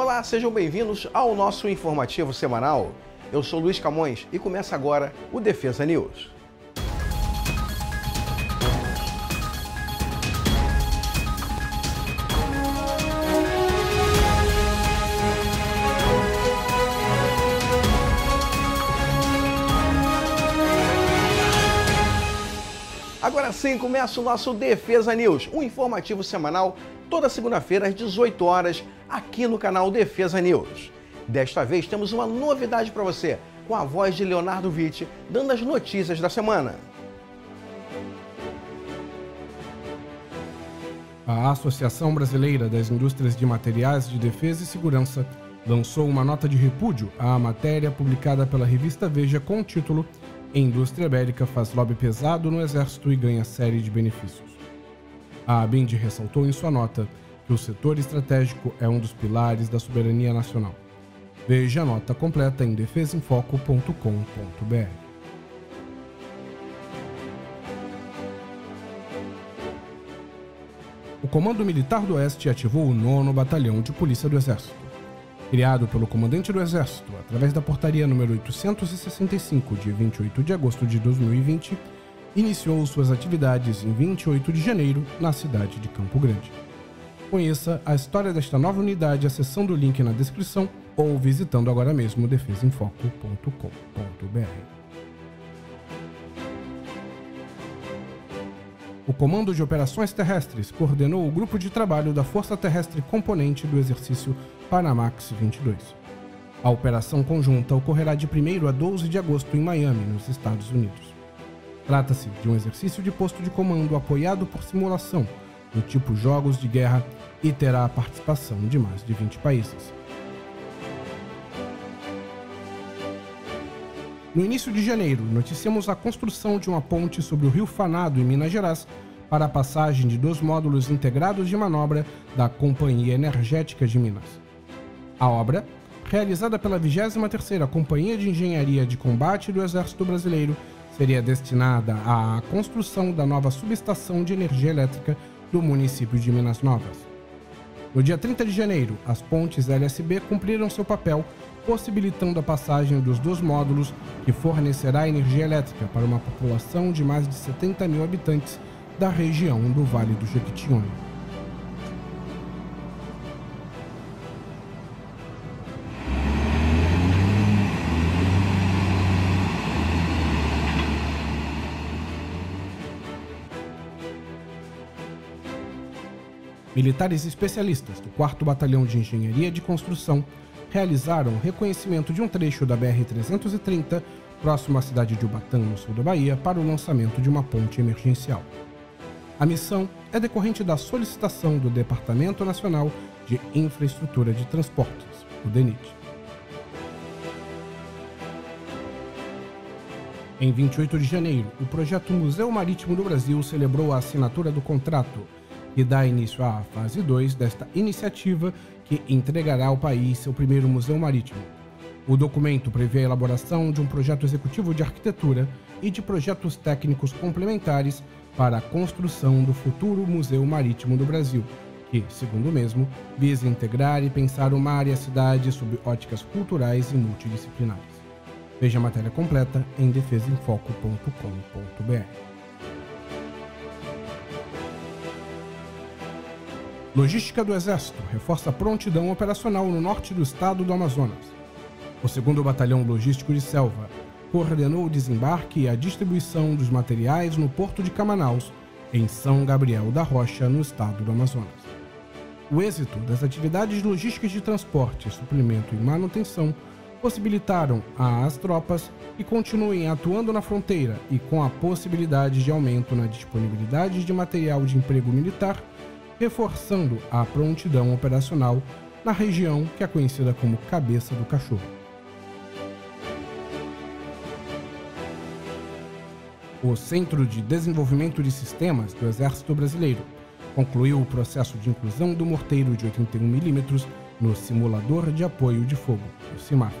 Olá, sejam bem-vindos ao nosso informativo semanal. Eu sou Luiz Camões e começa agora o Defesa News. Agora sim começa o nosso Defesa News, um informativo semanal toda segunda-feira às 18 horas aqui no canal Defesa News. Desta vez temos uma novidade para você, com a voz de Leonardo Vitti, dando as notícias da semana. A Associação Brasileira das Indústrias de Materiais de Defesa e Segurança lançou uma nota de repúdio à matéria publicada pela revista Veja com o título Indústria Bélica faz lobby pesado no Exército e ganha série de benefícios. A ABIND ressaltou em sua nota que o setor estratégico é um dos pilares da soberania nacional. Veja a nota completa em defesainfoco.com.br. O Comando Militar do Oeste ativou o 9 Batalhão de Polícia do Exército criado pelo comandante do Exército através da portaria número 865 de 28 de agosto de 2020, iniciou suas atividades em 28 de janeiro na cidade de Campo Grande. Conheça a história desta nova unidade acessando o link na descrição ou visitando agora mesmo defesainfoco.com.br. O Comando de Operações Terrestres coordenou o grupo de trabalho da Força Terrestre Componente do exercício Panamax 22. A operação conjunta ocorrerá de 1 a 12 de agosto em Miami, nos Estados Unidos. Trata-se de um exercício de posto de comando apoiado por simulação, do tipo Jogos de Guerra, e terá a participação de mais de 20 países. No início de janeiro, noticiamos a construção de uma ponte sobre o Rio Fanado, em Minas Gerais, para a passagem de dois módulos integrados de manobra da Companhia Energética de Minas. A obra, realizada pela 23ª Companhia de Engenharia de Combate do Exército Brasileiro, seria destinada à construção da nova subestação de energia elétrica do município de Minas Novas. No dia 30 de janeiro, as pontes LSB cumpriram seu papel, possibilitando a passagem dos dois módulos que fornecerá energia elétrica para uma população de mais de 70 mil habitantes da região do Vale do Jequitinhonha. Militares especialistas do 4 Batalhão de Engenharia de Construção realizaram o reconhecimento de um trecho da BR-330 próximo à cidade de Ubatã, no sul da Bahia, para o lançamento de uma ponte emergencial. A missão é decorrente da solicitação do Departamento Nacional de Infraestrutura de Transportes, o DENIT. Em 28 de janeiro, o projeto Museu Marítimo do Brasil celebrou a assinatura do contrato que dá início à fase 2 desta iniciativa que entregará ao país seu primeiro museu marítimo. O documento prevê a elaboração de um projeto executivo de arquitetura e de projetos técnicos complementares para a construção do futuro Museu Marítimo do Brasil, que, segundo o mesmo, visa integrar e pensar o mar e a cidade sob óticas culturais e multidisciplinares. Veja a matéria completa em defesainfoco.com.br. Logística do Exército reforça a prontidão operacional no norte do estado do Amazonas. O 2 Batalhão Logístico de Selva coordenou o desembarque e a distribuição dos materiais no porto de Camanaus, em São Gabriel da Rocha, no estado do Amazonas. O êxito das atividades logísticas de transporte, suprimento e manutenção possibilitaram às tropas que continuem atuando na fronteira e com a possibilidade de aumento na disponibilidade de material de emprego militar reforçando a prontidão operacional na região que é conhecida como Cabeça do Cachorro. O Centro de Desenvolvimento de Sistemas do Exército Brasileiro concluiu o processo de inclusão do morteiro de 81mm no Simulador de Apoio de Fogo, o CIMAF.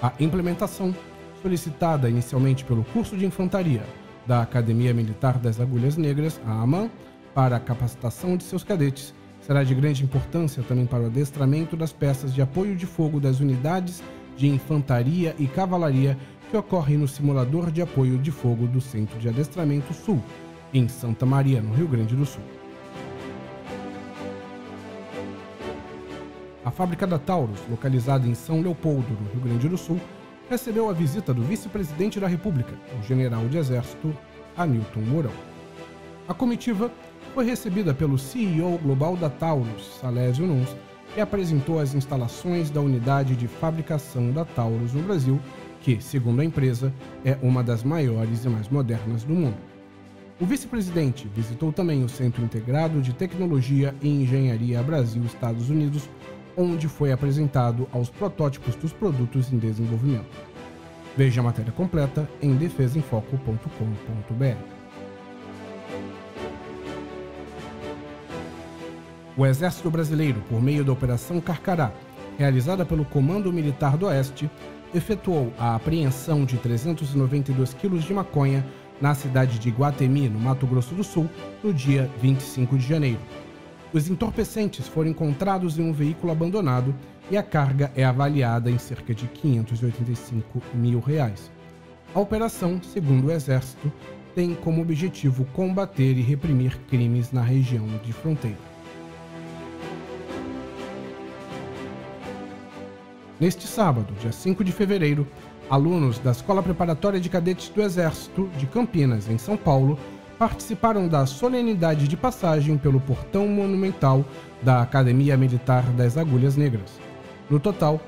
A implementação, solicitada inicialmente pelo curso de infantaria da Academia Militar das Agulhas Negras, a AMAN, para a capacitação de seus cadetes será de grande importância também para o adestramento das peças de apoio de fogo das unidades de infantaria e cavalaria que ocorre no simulador de apoio de fogo do Centro de Adestramento Sul, em Santa Maria, no Rio Grande do Sul. A fábrica da Taurus, localizada em São Leopoldo, no Rio Grande do Sul, recebeu a visita do vice-presidente da República, o general de Exército Hamilton Mourão. A comitiva foi recebida pelo CEO global da Taurus, Salésio Nunes, e apresentou as instalações da unidade de fabricação da Taurus no Brasil, que, segundo a empresa, é uma das maiores e mais modernas do mundo. O vice-presidente visitou também o Centro Integrado de Tecnologia e Engenharia Brasil-Estados Unidos, onde foi apresentado aos protótipos dos produtos em desenvolvimento. Veja a matéria completa em defesaemfoco.com.br. O Exército Brasileiro, por meio da Operação Carcará, realizada pelo Comando Militar do Oeste, efetuou a apreensão de 392 quilos de maconha na cidade de Guatemi, no Mato Grosso do Sul, no dia 25 de janeiro. Os entorpecentes foram encontrados em um veículo abandonado e a carga é avaliada em cerca de 585 mil reais. A operação, segundo o Exército, tem como objetivo combater e reprimir crimes na região de fronteira. Neste sábado, dia 5 de fevereiro, alunos da Escola Preparatória de Cadetes do Exército de Campinas, em São Paulo, participaram da solenidade de passagem pelo portão monumental da Academia Militar das Agulhas Negras. No total,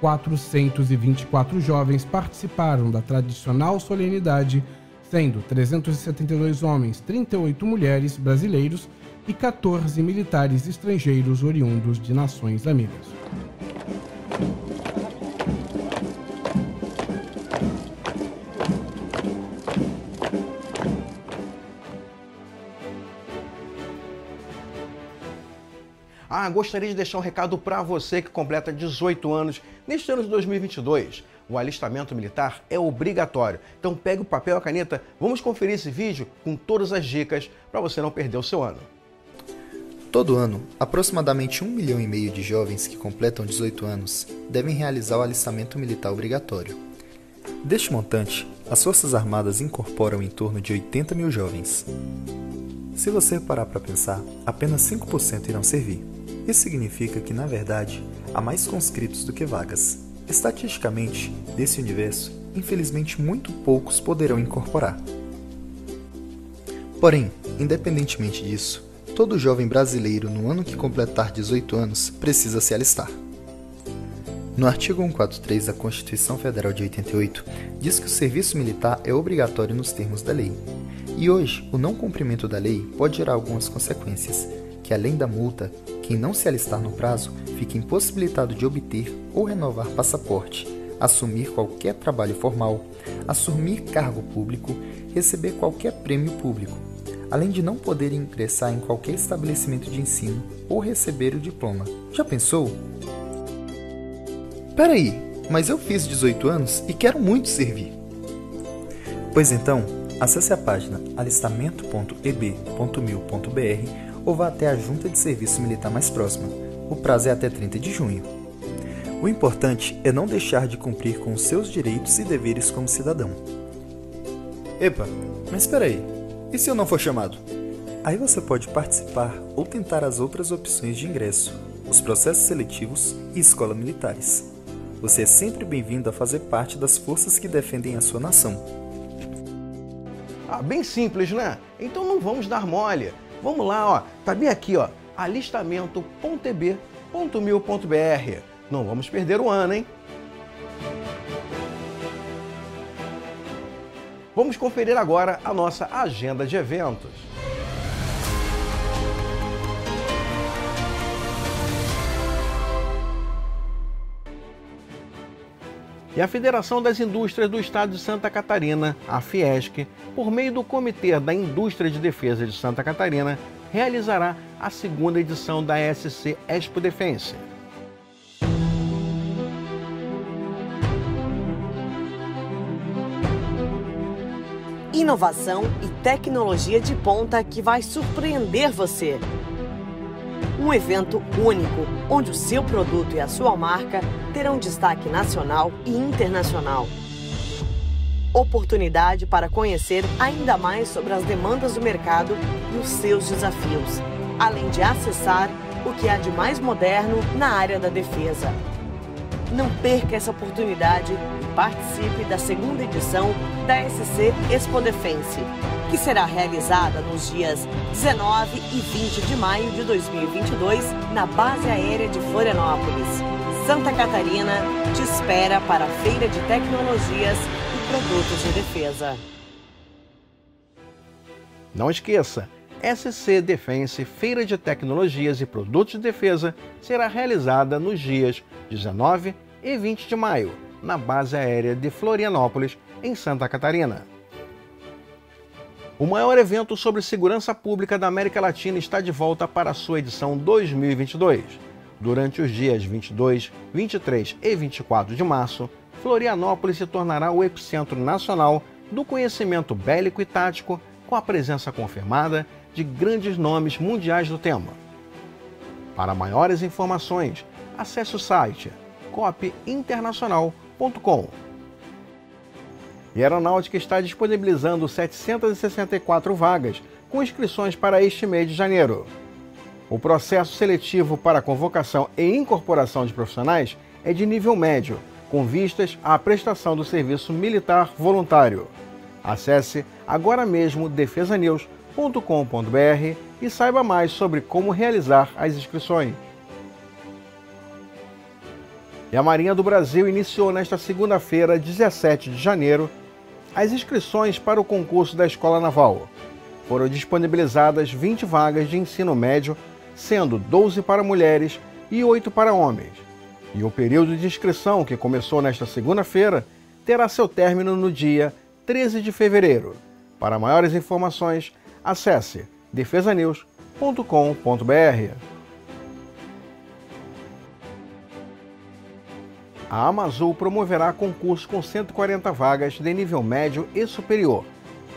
424 jovens participaram da tradicional solenidade, sendo 372 homens, 38 mulheres brasileiros e 14 militares estrangeiros oriundos de nações amigas. Ah, gostaria de deixar um recado para você que completa 18 anos neste ano de 2022. O alistamento militar é obrigatório. Então pegue o papel e a caneta, vamos conferir esse vídeo com todas as dicas para você não perder o seu ano. Todo ano, aproximadamente 1 milhão e meio de jovens que completam 18 anos devem realizar o alistamento militar obrigatório. Deste montante, as Forças Armadas incorporam em torno de 80 mil jovens. Se você parar para pensar, apenas 5% irão servir. Isso significa que, na verdade, há mais conscritos do que vagas. Estatisticamente, desse universo, infelizmente muito poucos poderão incorporar. Porém, independentemente disso, todo jovem brasileiro no ano que completar 18 anos precisa se alistar. No artigo 143 da Constituição Federal de 88, diz que o serviço militar é obrigatório nos termos da lei. E hoje, o não cumprimento da lei pode gerar algumas consequências, que além da multa, quem não se alistar no prazo fica impossibilitado de obter ou renovar passaporte, assumir qualquer trabalho formal, assumir cargo público, receber qualquer prêmio público, além de não poder ingressar em qualquer estabelecimento de ensino ou receber o diploma. Já pensou? Peraí, mas eu fiz 18 anos e quero muito servir. Pois então, acesse a página alistamento.eb.mil.br ou vá até a junta de serviço militar mais próxima. O prazo é até 30 de junho. O importante é não deixar de cumprir com os seus direitos e deveres como cidadão. Epa, mas espera aí. E se eu não for chamado? Aí você pode participar ou tentar as outras opções de ingresso, os processos seletivos e escola militares. Você é sempre bem-vindo a fazer parte das forças que defendem a sua nação. Ah, bem simples, né? Então não vamos dar mole. Vamos lá, ó. Tá bem aqui, ó. alistamento.tb.mil.br. Não vamos perder o ano, hein? Vamos conferir agora a nossa agenda de eventos. E a Federação das Indústrias do Estado de Santa Catarina, a Fiesc, por meio do Comitê da Indústria de Defesa de Santa Catarina, realizará a segunda edição da SC Expo Defense. Inovação e tecnologia de ponta que vai surpreender você. Um evento único, onde o seu produto e a sua marca terão destaque nacional e internacional. Oportunidade para conhecer ainda mais sobre as demandas do mercado e os seus desafios, além de acessar o que há de mais moderno na área da defesa. Não perca essa oportunidade e participe da segunda edição da SC Expo Defense, que será realizada nos dias 19 e 20 de maio de 2022 na Base Aérea de Florianópolis. Santa Catarina te espera para a Feira de Tecnologias e Produtos de Defesa. Não esqueça, SC Defense Feira de Tecnologias e Produtos de Defesa será realizada nos dias 19 e 20 de maio, na Base Aérea de Florianópolis, em Santa Catarina. O maior evento sobre segurança pública da América Latina está de volta para sua edição 2022. Durante os dias 22, 23 e 24 de março, Florianópolis se tornará o epicentro nacional do conhecimento bélico e tático, com a presença confirmada de grandes nomes mundiais do tema. Para maiores informações, acesse o site copinternacional.com. E a Aeronáutica está disponibilizando 764 vagas com inscrições para este mês de janeiro. O processo seletivo para convocação e incorporação de profissionais é de nível médio, com vistas à prestação do serviço militar voluntário. Acesse agora mesmo defesanews.com www.marinha.com.br e saiba mais sobre como realizar as inscrições. E a Marinha do Brasil iniciou nesta segunda-feira, 17 de janeiro, as inscrições para o concurso da Escola Naval. Foram disponibilizadas 20 vagas de ensino médio, sendo 12 para mulheres e 8 para homens. E o período de inscrição, que começou nesta segunda-feira, terá seu término no dia 13 de fevereiro. Para maiores informações, Acesse defesanews.com.br. A Amazul promoverá concurso com 140 vagas de nível médio e superior.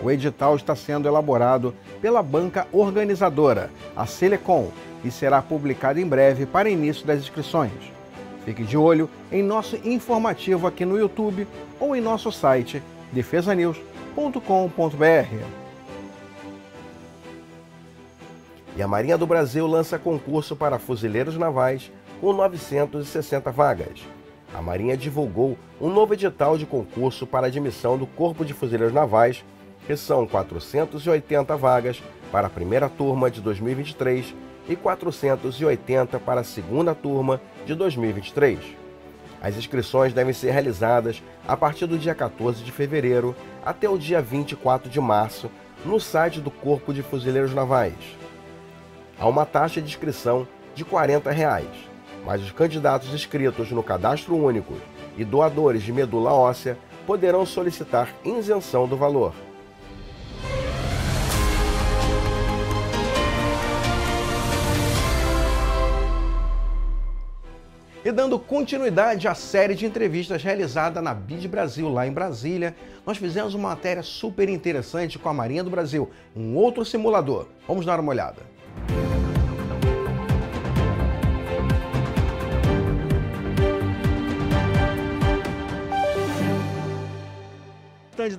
O edital está sendo elaborado pela banca organizadora, a Celecom, e será publicado em breve para início das inscrições. Fique de olho em nosso informativo aqui no YouTube ou em nosso site defesanews.com.br. E a Marinha do Brasil lança concurso para fuzileiros navais com 960 vagas. A Marinha divulgou um novo edital de concurso para admissão do Corpo de Fuzileiros Navais, que são 480 vagas para a primeira turma de 2023 e 480 para a segunda turma de 2023. As inscrições devem ser realizadas a partir do dia 14 de fevereiro até o dia 24 de março no site do Corpo de Fuzileiros Navais há uma taxa de inscrição de 40 reais, mas os candidatos inscritos no cadastro único e doadores de medula óssea poderão solicitar isenção do valor. E dando continuidade à série de entrevistas realizada na BID Brasil, lá em Brasília, nós fizemos uma matéria super interessante com a Marinha do Brasil, um outro simulador. Vamos dar uma olhada.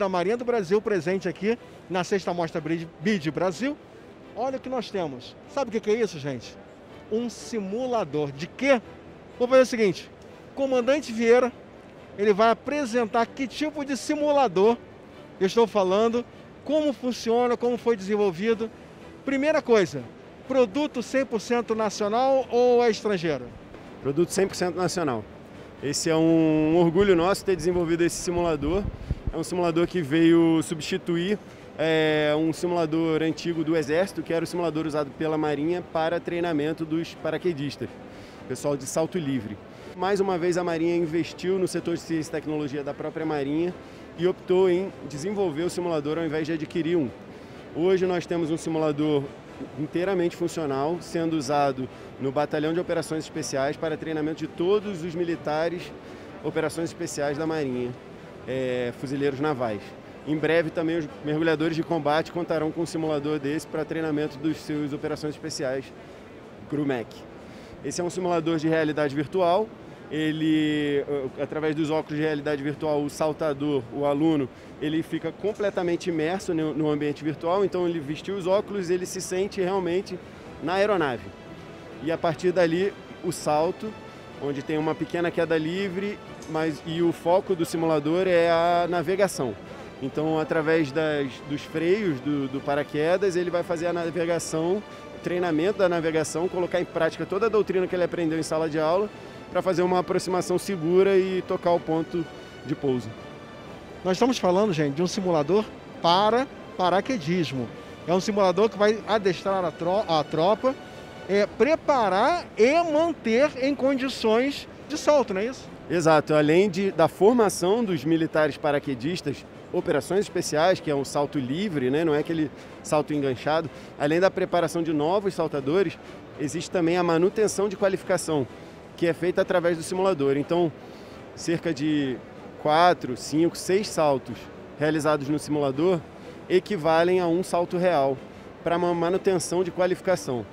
Da Marinha do Brasil presente aqui na sexta mostra BID Brasil. Olha o que nós temos. Sabe o que é isso, gente? Um simulador. De quê? Vou fazer o seguinte. Comandante Vieira, ele vai apresentar que tipo de simulador eu estou falando, como funciona, como foi desenvolvido. Primeira coisa, produto 100% nacional ou é estrangeiro? Produto 100% nacional. Esse é um orgulho nosso ter desenvolvido esse simulador. É um simulador que veio substituir é, um simulador antigo do Exército, que era o simulador usado pela Marinha para treinamento dos paraquedistas, pessoal de salto livre. Mais uma vez, a Marinha investiu no setor de ciência e tecnologia da própria Marinha e optou em desenvolver o simulador ao invés de adquirir um. Hoje nós temos um simulador inteiramente funcional, sendo usado no Batalhão de Operações Especiais para treinamento de todos os militares operações especiais da Marinha é, fuzileiros navais. Em breve também os mergulhadores de combate contarão com um simulador desse para treinamento dos seus operações especiais CrewMac. Esse é um simulador de realidade virtual. Ele, através dos óculos de realidade virtual, o saltador, o aluno, ele fica completamente imerso no ambiente virtual. Então ele vestiu os óculos, ele se sente realmente na aeronave. E a partir dali, o salto, onde tem uma pequena queda livre, mas e o foco do simulador é a navegação. Então, através das, dos freios do, do paraquedas, ele vai fazer a navegação, treinamento da navegação, colocar em prática toda a doutrina que ele aprendeu em sala de aula para fazer uma aproximação segura e tocar o ponto de pouso. Nós estamos falando, gente, de um simulador para paraquedismo. É um simulador que vai adestrar a, tro a tropa, é, preparar e manter em condições de salto, não é isso? Exato. Além de, da formação dos militares paraquedistas, operações especiais, que é um salto livre, né? não é aquele salto enganchado. Além da preparação de novos saltadores, existe também a manutenção de qualificação, que é feita através do simulador. Então, cerca de quatro, cinco, seis saltos realizados no simulador equivalem a um salto real para uma manutenção de qualificação.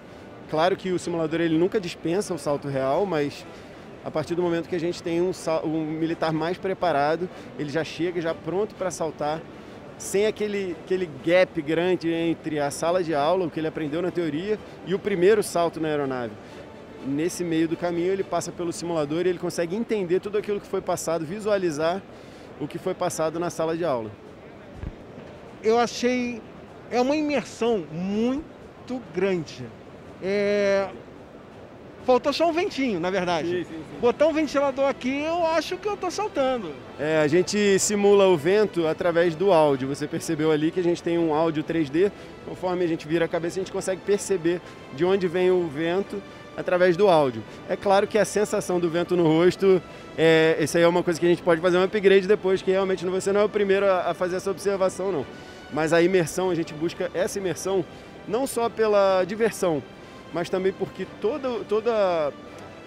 Claro que o simulador ele nunca dispensa o salto real, mas a partir do momento que a gente tem um, um militar mais preparado, ele já chega já pronto para saltar, sem aquele, aquele gap grande entre a sala de aula, o que ele aprendeu na teoria, e o primeiro salto na aeronave. Nesse meio do caminho, ele passa pelo simulador e ele consegue entender tudo aquilo que foi passado, visualizar o que foi passado na sala de aula. Eu achei. É uma imersão muito grande. É, Faltou só um ventinho, na verdade. Sim, sim, sim. Botar um ventilador aqui, eu acho que eu estou saltando. É, a gente simula o vento através do áudio. Você percebeu ali que a gente tem um áudio 3D. Conforme a gente vira a cabeça, a gente consegue perceber de onde vem o vento através do áudio. É claro que a sensação do vento no rosto, é, isso aí é uma coisa que a gente pode fazer um upgrade depois, que realmente você não é o primeiro a, a fazer essa observação, não. Mas a imersão, a gente busca essa imersão não só pela diversão, mas também porque toda, toda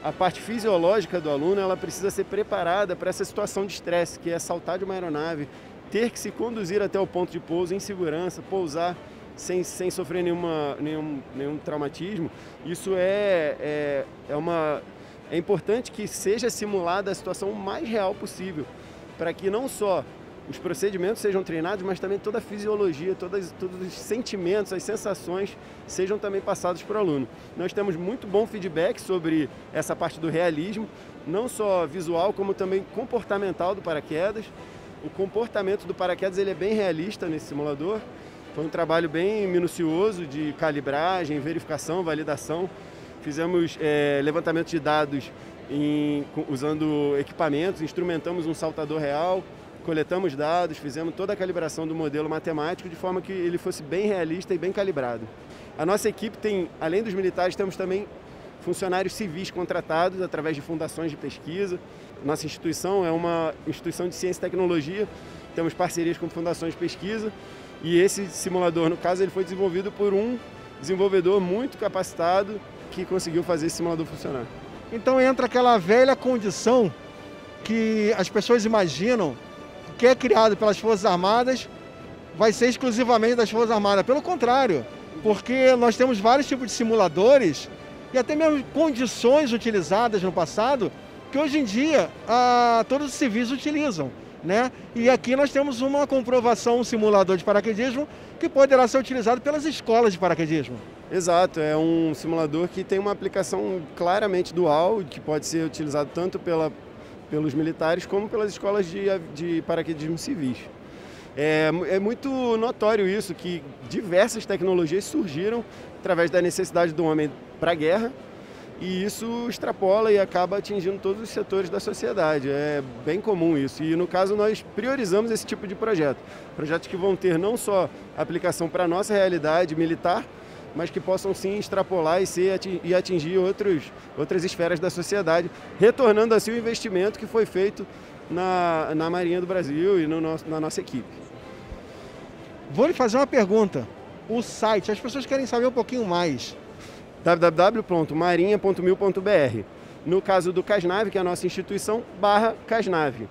a parte fisiológica do aluno ela precisa ser preparada para essa situação de estresse, que é saltar de uma aeronave, ter que se conduzir até o ponto de pouso em segurança, pousar sem, sem sofrer nenhuma, nenhum, nenhum traumatismo. Isso é, é, é, uma, é importante que seja simulada a situação mais real possível, para que não só os procedimentos sejam treinados, mas também toda a fisiologia, todas, todos os sentimentos, as sensações sejam também passados para o aluno. Nós temos muito bom feedback sobre essa parte do realismo, não só visual, como também comportamental do paraquedas. O comportamento do paraquedas ele é bem realista nesse simulador. Foi um trabalho bem minucioso de calibragem, verificação, validação. Fizemos é, levantamento de dados em, usando equipamentos, instrumentamos um saltador real, coletamos dados, fizemos toda a calibração do modelo matemático de forma que ele fosse bem realista e bem calibrado. A nossa equipe tem, além dos militares, temos também funcionários civis contratados através de fundações de pesquisa. Nossa instituição é uma instituição de ciência e tecnologia, temos parcerias com fundações de pesquisa e esse simulador, no caso, ele foi desenvolvido por um desenvolvedor muito capacitado que conseguiu fazer esse simulador funcionar. Então entra aquela velha condição que as pessoas imaginam que é criado pelas Forças Armadas vai ser exclusivamente das Forças Armadas. Pelo contrário, porque nós temos vários tipos de simuladores e até mesmo condições utilizadas no passado que hoje em dia a, todos os civis utilizam. Né? E aqui nós temos uma comprovação, um simulador de paraquedismo que poderá ser utilizado pelas escolas de paraquedismo. Exato, é um simulador que tem uma aplicação claramente dual, que pode ser utilizado tanto pela pelos militares como pelas escolas de, de paraquedismo civis. É, é, muito notório isso, que diversas tecnologias surgiram através da necessidade do homem para a guerra e isso extrapola e acaba atingindo todos os setores da sociedade. É bem comum isso. E no caso nós priorizamos esse tipo de projeto. Projetos que vão ter não só aplicação para a nossa realidade militar, mas que possam sim extrapolar e, ser, e atingir outros, outras esferas da sociedade, retornando assim o investimento que foi feito na, na Marinha do Brasil e no nosso, na nossa equipe. Vou lhe fazer uma pergunta. O site, as pessoas querem saber um pouquinho mais. www.marinha.mil.br No caso do Casnave, que é a nossa instituição, barra Casnave.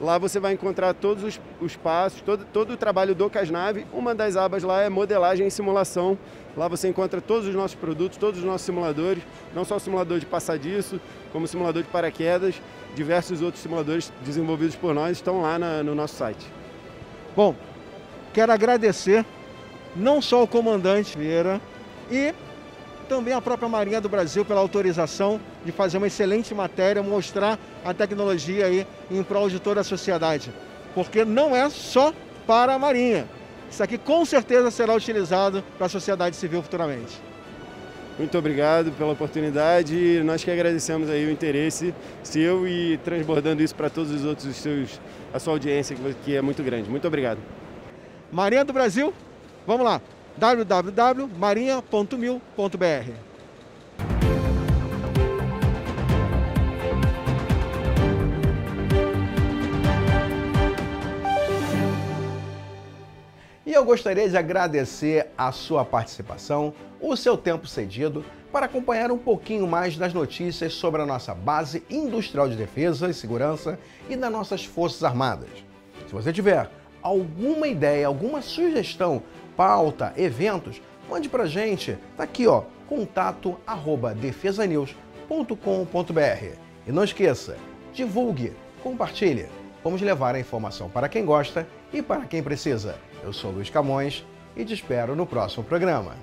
Lá você vai encontrar todos os, os passos, todo, todo o trabalho do Casnave. Uma das abas lá é modelagem e simulação. Lá você encontra todos os nossos produtos, todos os nossos simuladores, não só o simulador de passadiço, como o simulador de paraquedas, diversos outros simuladores desenvolvidos por nós estão lá na, no nosso site. Bom, quero agradecer não só ao comandante Vieira e também a própria Marinha do Brasil pela autorização de fazer uma excelente matéria, mostrar a tecnologia aí em prol de toda a sociedade. Porque não é só para a Marinha. Isso aqui com certeza será utilizado para a sociedade civil futuramente. Muito obrigado pela oportunidade. Nós que agradecemos aí o interesse seu e transbordando isso para todos os outros seus, a sua audiência que é muito grande. Muito obrigado. Marinha do Brasil, vamos lá www.marinha.mil.br. E eu gostaria de agradecer a sua participação, o seu tempo cedido, para acompanhar um pouquinho mais das notícias sobre a nossa base industrial de defesa e segurança e das nossas Forças Armadas. Se você tiver alguma ideia, alguma sugestão pauta, eventos, mande pra gente. Tá aqui, ó, contato arroba defesanews.com.br. E não esqueça, divulgue, compartilhe. Vamos levar a informação para quem gosta e para quem precisa. Eu sou Luiz Camões e te espero no próximo programa.